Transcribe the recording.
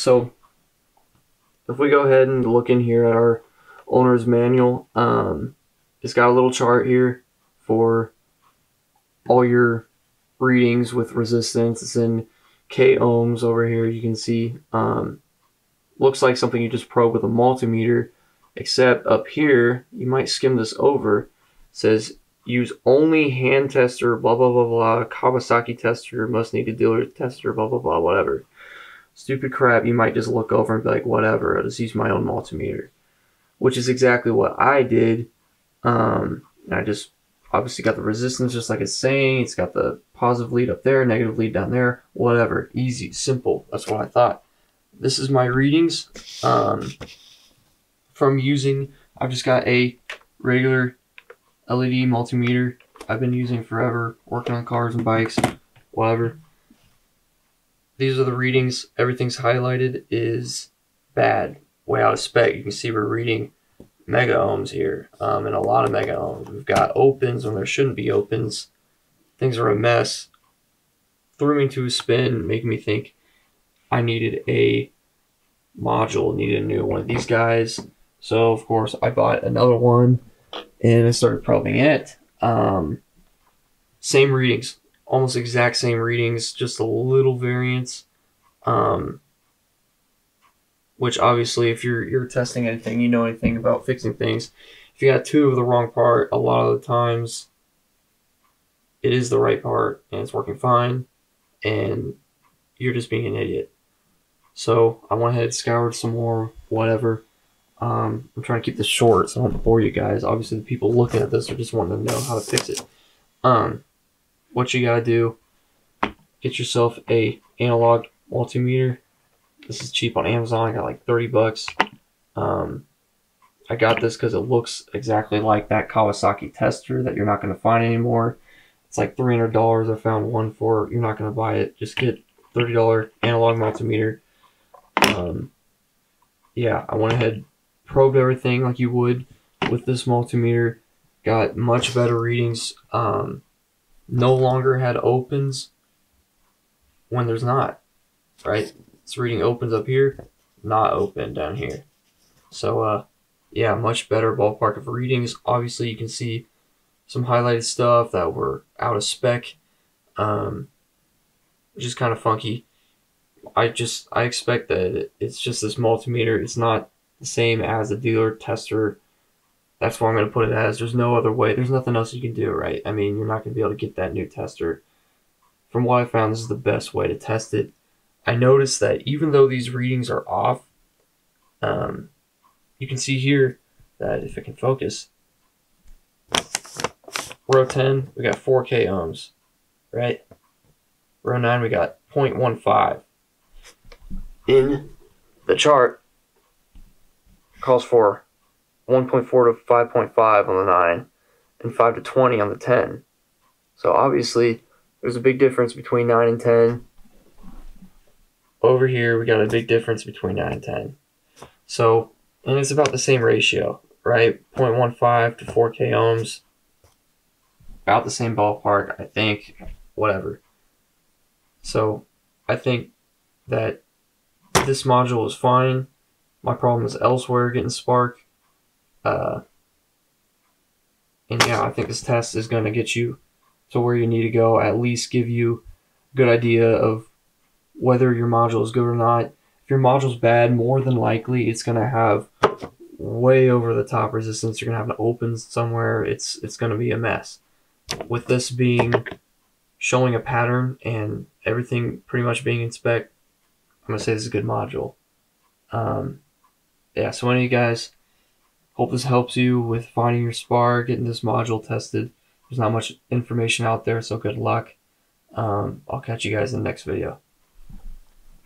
so if we go ahead and look in here at our owner's manual, um, it's got a little chart here for all your readings with resistance. It's in K ohms over here. You can see um, looks like something you just probe with a multimeter, except up here you might skim this over. It says use only hand tester, blah blah blah blah. Kawasaki tester must need a dealer tester, blah blah blah, whatever. Stupid crap. You might just look over and be like, whatever. I'll just use my own multimeter, which is exactly what I did. Um, I just obviously got the resistance just like it's saying. It's got the positive lead up there, negative lead down there, whatever. Easy, simple. That's what I thought. This is my readings um, from using, I've just got a regular LED multimeter I've been using forever, working on cars and bikes, whatever. These are the readings. Everything's highlighted is bad, way out of spec. You can see we're reading mega ohms here, um, and a lot of mega ohms. We've got opens when there shouldn't be opens. Things are a mess. Threw me into a spin, making me think I needed a module, needed a new one of these guys. So of course I bought another one, and I started probing it. Um, same readings, almost exact same readings, just a little variance. Um, which obviously if you're you're testing anything, you know anything about fixing things. If you got two of the wrong part, a lot of the times it is the right part and it's working fine and you're just being an idiot. So I went ahead, and scoured some more, whatever. Um, I'm trying to keep this short so I don't bore you guys. Obviously the people looking at this are just wanting to know how to fix it. Um, what you gotta do, get yourself a analog multimeter this is cheap on Amazon. I got like 30 bucks. Um, I got this because it looks exactly like that Kawasaki tester that you're not going to find anymore. It's like $300. I found one for, you're not going to buy it. Just get $30 analog multimeter. Um, yeah, I went ahead, probed everything like you would with this multimeter. Got much better readings. Um, no longer had opens when there's not, right? It's reading opens up here, not open down here. So, uh, yeah, much better ballpark of readings. Obviously, you can see some highlighted stuff that were out of spec, um, which is kind of funky. I just, I expect that it's just this multimeter. It's not the same as a dealer tester. That's what I'm going to put it as. There's no other way. There's nothing else you can do, right? I mean, you're not going to be able to get that new tester. From what I found, this is the best way to test it. I noticed that even though these readings are off, um, you can see here that if it can focus, row 10, we got 4K ohms, right? Row 9, we got 0.15. In the chart, calls for 1.4 to 5.5 on the 9 and 5 to 20 on the 10. So obviously, there's a big difference between 9 and 10 over here we got a big difference between 9 and 10. So, and it's about the same ratio, right? 0.15 to 4k ohms. About the same ballpark, I think. Whatever. So, I think that this module is fine. My problem is elsewhere getting spark. Uh, and yeah, I think this test is going to get you to where you need to go, at least give you a good idea of whether your module is good or not. If your module's bad, more than likely it's going to have way over the top resistance. You're going to have an open somewhere. It's it's going to be a mess. With this being showing a pattern and everything pretty much being in spec, I'm going to say this is a good module. Um, yeah, so any of you guys, hope this helps you with finding your spar, getting this module tested. There's not much information out there, so good luck. Um, I'll catch you guys in the next video.